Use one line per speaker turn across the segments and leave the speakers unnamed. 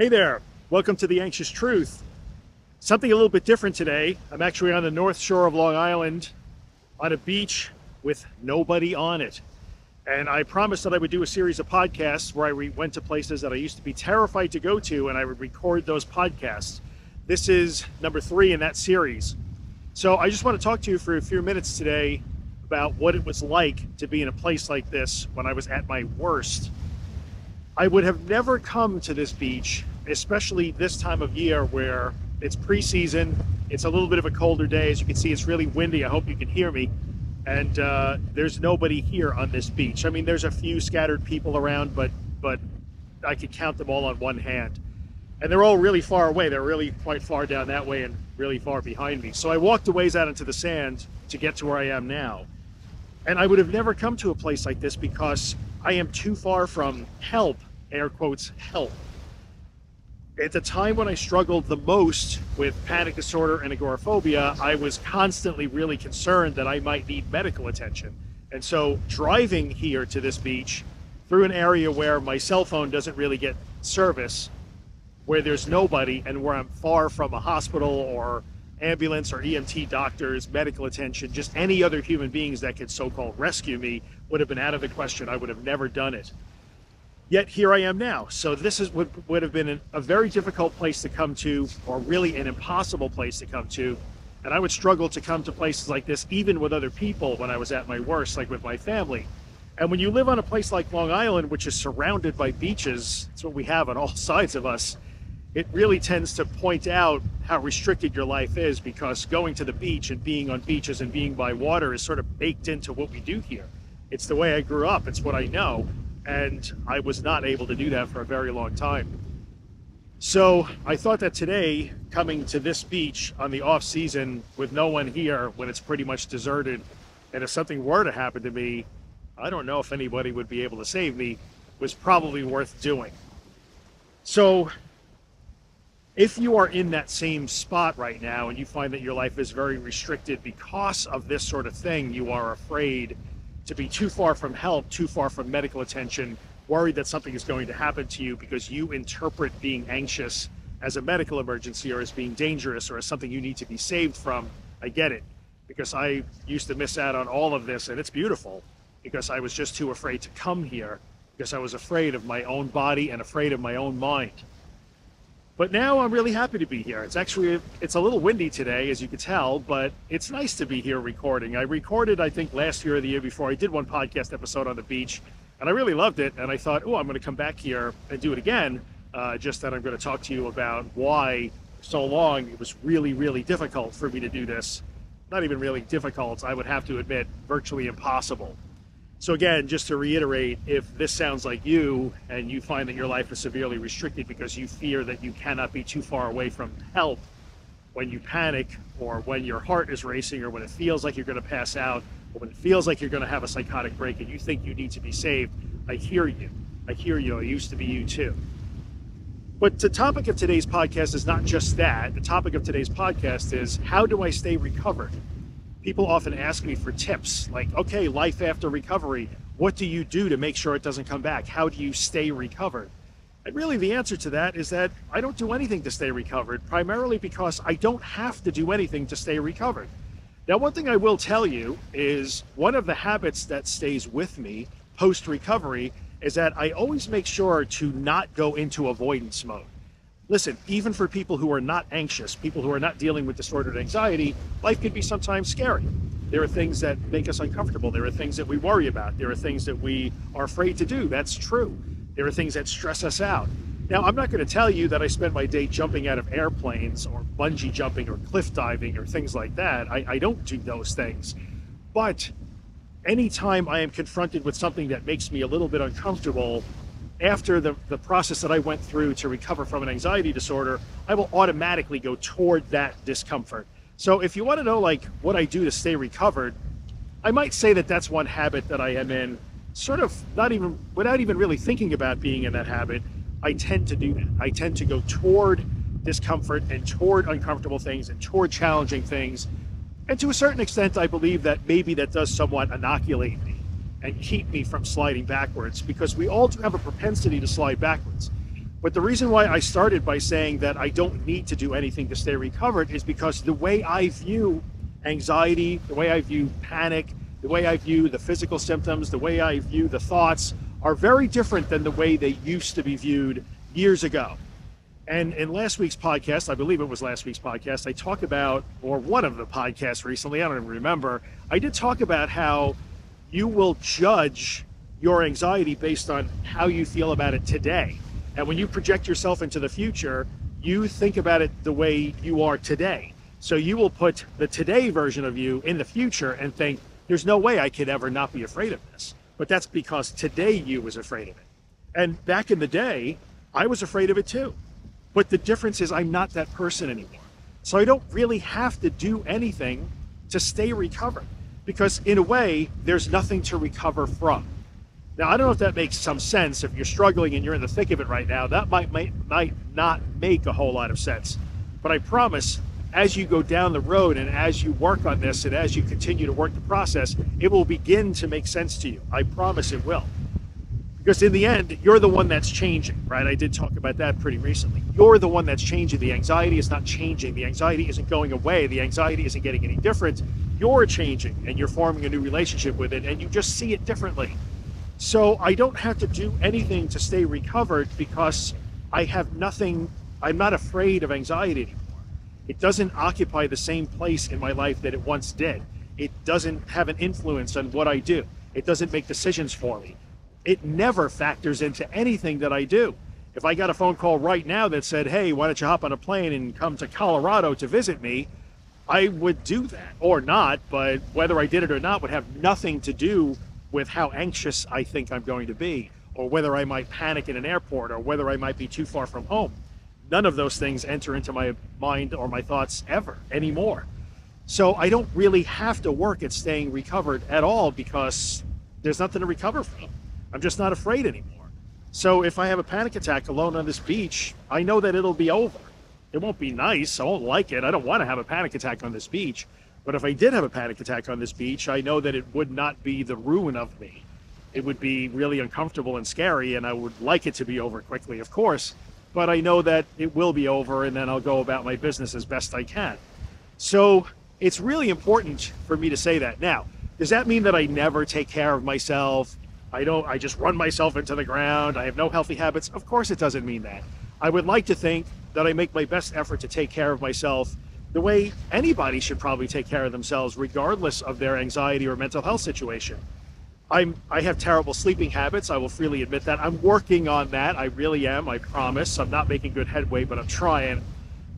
Hey there, welcome to The Anxious Truth. Something a little bit different today. I'm actually on the north shore of Long Island on a beach with nobody on it. And I promised that I would do a series of podcasts where I went to places that I used to be terrified to go to and I would record those podcasts. This is number three in that series. So I just want to talk to you for a few minutes today about what it was like to be in a place like this when I was at my worst. I would have never come to this beach especially this time of year where it's preseason. It's a little bit of a colder day. As you can see, it's really windy. I hope you can hear me. And uh, there's nobody here on this beach. I mean, there's a few scattered people around, but but I could count them all on one hand. And they're all really far away. They're really quite far down that way and really far behind me. So I walked a ways out into the sand to get to where I am now. And I would have never come to a place like this because I am too far from help, air quotes, help at the time when I struggled the most with panic disorder and agoraphobia, I was constantly really concerned that I might need medical attention. And so driving here to this beach through an area where my cell phone doesn't really get service, where there's nobody and where I'm far from a hospital or ambulance or EMT doctors, medical attention, just any other human beings that could so-called rescue me would have been out of the question. I would have never done it. Yet here I am now. So this is would, would have been an, a very difficult place to come to, or really an impossible place to come to. And I would struggle to come to places like this, even with other people when I was at my worst, like with my family. And when you live on a place like Long Island, which is surrounded by beaches, it's what we have on all sides of us, it really tends to point out how restricted your life is because going to the beach and being on beaches and being by water is sort of baked into what we do here. It's the way I grew up, it's what I know and I was not able to do that for a very long time. So I thought that today, coming to this beach on the off season with no one here when it's pretty much deserted, and if something were to happen to me, I don't know if anybody would be able to save me, was probably worth doing. So if you are in that same spot right now and you find that your life is very restricted because of this sort of thing, you are afraid to be too far from help, too far from medical attention, worried that something is going to happen to you because you interpret being anxious as a medical emergency or as being dangerous or as something you need to be saved from. I get it because I used to miss out on all of this and it's beautiful because I was just too afraid to come here because I was afraid of my own body and afraid of my own mind. But now I'm really happy to be here. It's actually, it's a little windy today, as you can tell, but it's nice to be here recording. I recorded, I think, last year or the year before. I did one podcast episode on the beach, and I really loved it. And I thought, oh, I'm going to come back here and do it again. Uh, just that I'm going to talk to you about why so long it was really, really difficult for me to do this. Not even really difficult, I would have to admit, virtually impossible. So again, just to reiterate, if this sounds like you and you find that your life is severely restricted because you fear that you cannot be too far away from help when you panic or when your heart is racing or when it feels like you're going to pass out or when it feels like you're going to have a psychotic break and you think you need to be saved, I hear you. I hear you. I used to be you too. But the topic of today's podcast is not just that. The topic of today's podcast is how do I stay recovered? People often ask me for tips like, okay, life after recovery, what do you do to make sure it doesn't come back? How do you stay recovered? And really, the answer to that is that I don't do anything to stay recovered, primarily because I don't have to do anything to stay recovered. Now, one thing I will tell you is one of the habits that stays with me post recovery is that I always make sure to not go into avoidance mode listen, even for people who are not anxious, people who are not dealing with disordered anxiety, life can be sometimes scary. There are things that make us uncomfortable. There are things that we worry about. There are things that we are afraid to do. That's true. There are things that stress us out. Now, I'm not going to tell you that I spend my day jumping out of airplanes or bungee jumping or cliff diving or things like that. I, I don't do those things. But anytime I am confronted with something that makes me a little bit uncomfortable, after the, the process that I went through to recover from an anxiety disorder, I will automatically go toward that discomfort. So if you want to know like what I do to stay recovered, I might say that that's one habit that I am in sort of not even without even really thinking about being in that habit. I tend to do that. I tend to go toward discomfort and toward uncomfortable things and toward challenging things. And to a certain extent, I believe that maybe that does somewhat inoculate and keep me from sliding backwards because we all do have a propensity to slide backwards. But the reason why I started by saying that I don't need to do anything to stay recovered is because the way I view anxiety, the way I view panic, the way I view the physical symptoms, the way I view the thoughts are very different than the way they used to be viewed years ago. And in last week's podcast, I believe it was last week's podcast, I talked about, or one of the podcasts recently, I don't even remember, I did talk about how you will judge your anxiety based on how you feel about it today. And when you project yourself into the future, you think about it the way you are today. So you will put the today version of you in the future and think, there's no way I could ever not be afraid of this. But that's because today you was afraid of it. And back in the day, I was afraid of it too. But the difference is I'm not that person anymore. So I don't really have to do anything to stay recovered because in a way, there's nothing to recover from. Now, I don't know if that makes some sense. If you're struggling and you're in the thick of it right now, that might, might, might not make a whole lot of sense. But I promise, as you go down the road and as you work on this and as you continue to work the process, it will begin to make sense to you. I promise it will. Because in the end, you're the one that's changing, right? I did talk about that pretty recently. You're the one that's changing. The anxiety is not changing. The anxiety isn't going away. The anxiety isn't getting any different. You're changing and you're forming a new relationship with it and you just see it differently. So I don't have to do anything to stay recovered because I have nothing, I'm not afraid of anxiety anymore. It doesn't occupy the same place in my life that it once did. It doesn't have an influence on what I do. It doesn't make decisions for me. It never factors into anything that I do. If I got a phone call right now that said, hey, why don't you hop on a plane and come to Colorado to visit me? I would do that or not, but whether I did it or not would have nothing to do with how anxious I think I'm going to be, or whether I might panic in an airport, or whether I might be too far from home. None of those things enter into my mind or my thoughts ever anymore. So I don't really have to work at staying recovered at all because there's nothing to recover from. I'm just not afraid anymore. So if I have a panic attack alone on this beach, I know that it'll be over. It won't be nice. I won't like it. I don't want to have a panic attack on this beach. But if I did have a panic attack on this beach, I know that it would not be the ruin of me. It would be really uncomfortable and scary, and I would like it to be over quickly, of course. But I know that it will be over, and then I'll go about my business as best I can. So it's really important for me to say that. Now, does that mean that I never take care of myself? I don't, I just run myself into the ground. I have no healthy habits. Of course, it doesn't mean that. I would like to think that I make my best effort to take care of myself the way anybody should probably take care of themselves, regardless of their anxiety or mental health situation. I'm, I have terrible sleeping habits. I will freely admit that. I'm working on that. I really am. I promise. I'm not making good headway, but I'm trying.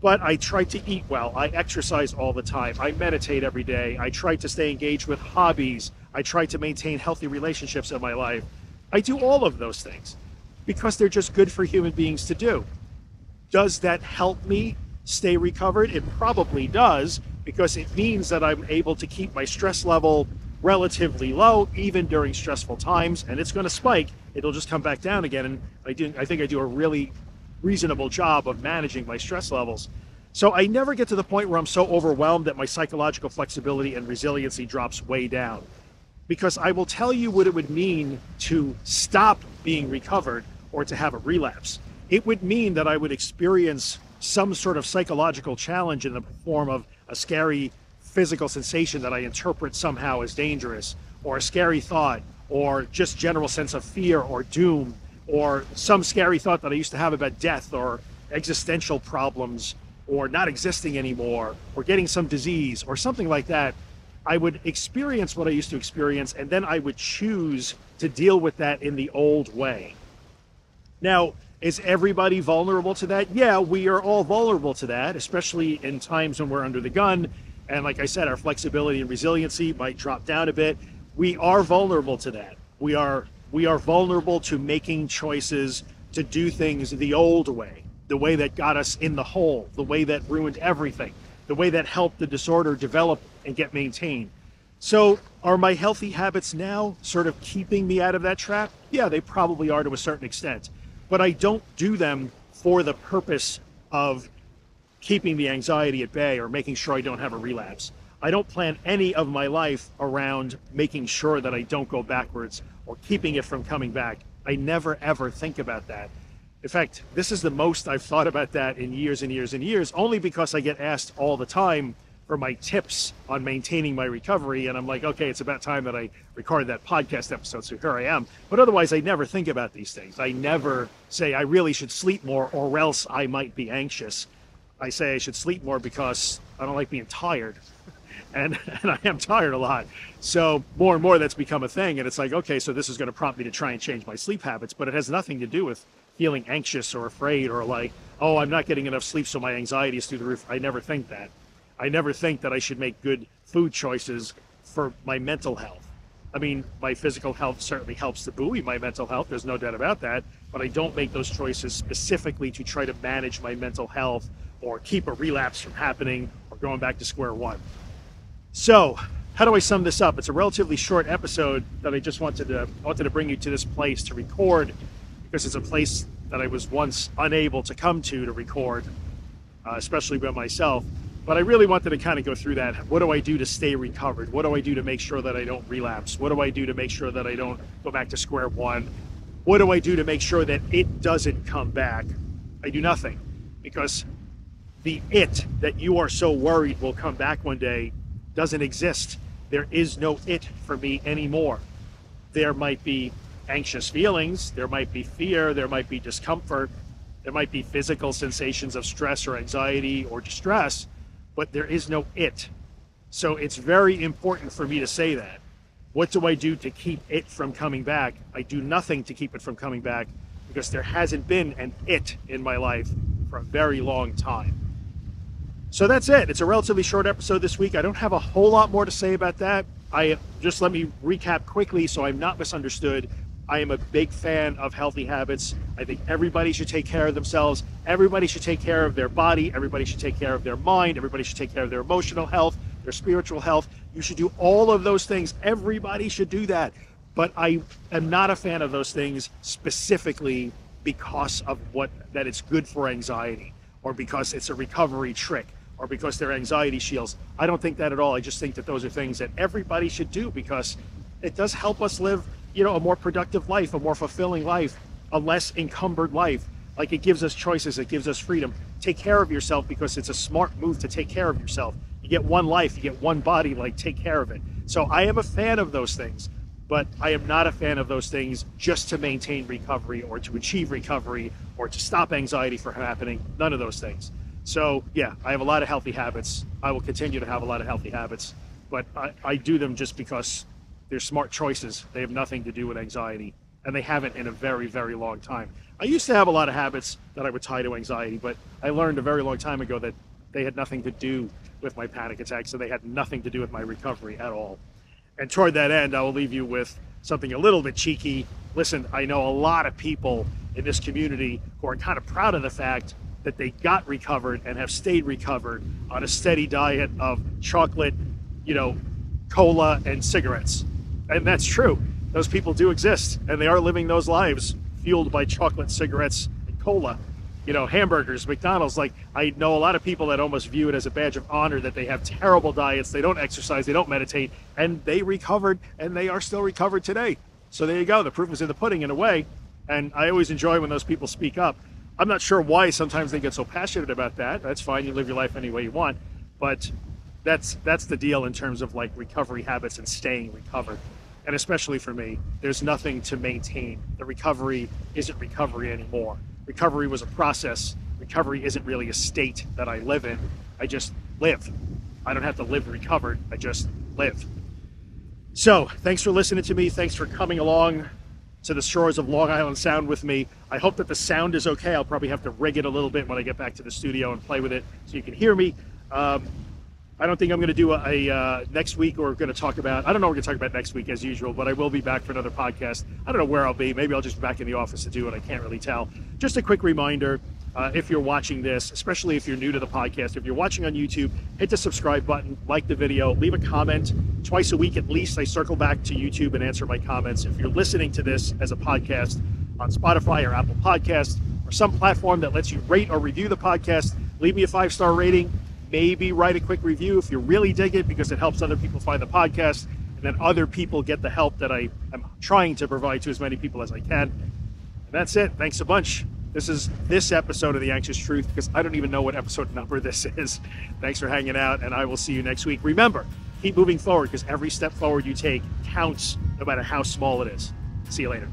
But I try to eat well. I exercise all the time. I meditate every day. I try to stay engaged with hobbies. I try to maintain healthy relationships in my life. I do all of those things because they're just good for human beings to do. Does that help me stay recovered? It probably does because it means that I'm able to keep my stress level relatively low even during stressful times and it's going to spike. It'll just come back down again and I do I think I do a really reasonable job of managing my stress levels. So I never get to the point where I'm so overwhelmed that my psychological flexibility and resiliency drops way down. Because I will tell you what it would mean to stop being recovered or to have a relapse it would mean that I would experience some sort of psychological challenge in the form of a scary physical sensation that I interpret somehow as dangerous, or a scary thought, or just general sense of fear or doom, or some scary thought that I used to have about death or existential problems or not existing anymore or getting some disease or something like that, I would experience what I used to experience and then I would choose to deal with that in the old way. Now, is everybody vulnerable to that? Yeah, we are all vulnerable to that, especially in times when we're under the gun. And like I said, our flexibility and resiliency might drop down a bit. We are vulnerable to that. We are we are vulnerable to making choices to do things the old way, the way that got us in the hole, the way that ruined everything, the way that helped the disorder develop and get maintained. So, are my healthy habits now sort of keeping me out of that trap? Yeah, they probably are to a certain extent but I don't do them for the purpose of keeping the anxiety at bay or making sure I don't have a relapse. I don't plan any of my life around making sure that I don't go backwards or keeping it from coming back. I never ever think about that. In fact, this is the most I've thought about that in years and years and years, only because I get asked all the time for my tips on maintaining my recovery. And I'm like, okay, it's about time that I record that podcast episode. So here I am. But otherwise, I never think about these things. I never say I really should sleep more or else I might be anxious. I say I should sleep more because I don't like being tired. And, and I am tired a lot. So more and more that's become a thing. And it's like, okay, so this is going to prompt me to try and change my sleep habits, but it has nothing to do with feeling anxious or afraid or like, oh, I'm not getting enough sleep, so my anxiety is through the roof. I never think that. I never think that I should make good food choices for my mental health. I mean, my physical health certainly helps to buoy my mental health. There's no doubt about that. But I don't make those choices specifically to try to manage my mental health or keep a relapse from happening or going back to square one. So, how do I sum this up? It's a relatively short episode that I just wanted to wanted to bring you to this place to record because it's a place that I was once unable to come to to record, uh, especially by myself. But I really wanted to kind of go through that. What do I do to stay recovered? What do I do to make sure that I don't relapse? What do I do to make sure that I don't go back to square one? What do I do to make sure that it doesn't come back? I do nothing because the it that you are so worried will come back one day doesn't exist. There is no it for me anymore. There might be anxious feelings, there might be fear, there might be discomfort, there might be physical sensations of stress or anxiety or distress, but there is no it. So it's very important for me to say that. What do I do to keep it from coming back? I do nothing to keep it from coming back because there hasn't been an it in my life for a very long time. So that's it. It's a relatively short episode this week. I don't have a whole lot more to say about that. I just let me recap quickly so I'm not misunderstood. I am a big fan of healthy habits. I think everybody should take care of themselves. Everybody should take care of their body. Everybody should take care of their mind. Everybody should take care of their emotional health, their spiritual health. You should do all of those things. Everybody should do that. But I am not a fan of those things specifically because of what that it's good for anxiety or because it's a recovery trick or because they're anxiety shields. I don't think that at all. I just think that those are things that everybody should do because it does help us live you know, a more productive life, a more fulfilling life, a less encumbered life. Like it gives us choices, it gives us freedom. Take care of yourself because it's a smart move to take care of yourself. You get one life, you get one body, like take care of it. So I am a fan of those things, but I am not a fan of those things just to maintain recovery or to achieve recovery or to stop anxiety from happening. None of those things. So yeah, I have a lot of healthy habits. I will continue to have a lot of healthy habits, but I, I do them just because they're smart choices. They have nothing to do with anxiety, and they haven't in a very, very long time. I used to have a lot of habits that I would tie to anxiety, but I learned a very long time ago that they had nothing to do with my panic attacks, so they had nothing to do with my recovery at all. And toward that end, I will leave you with something a little bit cheeky. Listen, I know a lot of people in this community who are kind of proud of the fact that they got recovered and have stayed recovered on a steady diet of chocolate, you know, cola, and cigarettes. And that's true. Those people do exist, and they are living those lives fueled by chocolate, cigarettes, and cola. You know, hamburgers, McDonald's. Like, I know a lot of people that almost view it as a badge of honor that they have terrible diets, they don't exercise, they don't meditate, and they recovered, and they are still recovered today. So there you go. The proof is in the pudding, in a way. And I always enjoy when those people speak up. I'm not sure why sometimes they get so passionate about that. That's fine. You live your life any way you want. But that's that's the deal in terms of like recovery habits and staying recovered and especially for me, there's nothing to maintain. The recovery isn't recovery anymore. Recovery was a process. Recovery isn't really a state that I live in. I just live. I don't have to live recovered. I just live. So, thanks for listening to me. Thanks for coming along to the shores of Long Island Sound with me. I hope that the sound is okay. I'll probably have to rig it a little bit when I get back to the studio and play with it so you can hear me. Um, I don't think I'm going to do a, a uh, next week. Or going to talk about. I don't know. We're going to talk about next week as usual, but I will be back for another podcast. I don't know where I'll be. Maybe I'll just be back in the office to do it. I can't really tell. Just a quick reminder: uh, if you're watching this, especially if you're new to the podcast, if you're watching on YouTube, hit the subscribe button, like the video, leave a comment. Twice a week at least, I circle back to YouTube and answer my comments. If you're listening to this as a podcast on Spotify or Apple Podcasts or some platform that lets you rate or review the podcast, leave me a five star rating maybe write a quick review if you really dig it because it helps other people find the podcast and then other people get the help that I am trying to provide to as many people as I can. And that's it. Thanks a bunch. This is this episode of The Anxious Truth because I don't even know what episode number this is. Thanks for hanging out, and I will see you next week. Remember, keep moving forward because every step forward you take counts, no matter how small it is. See you later.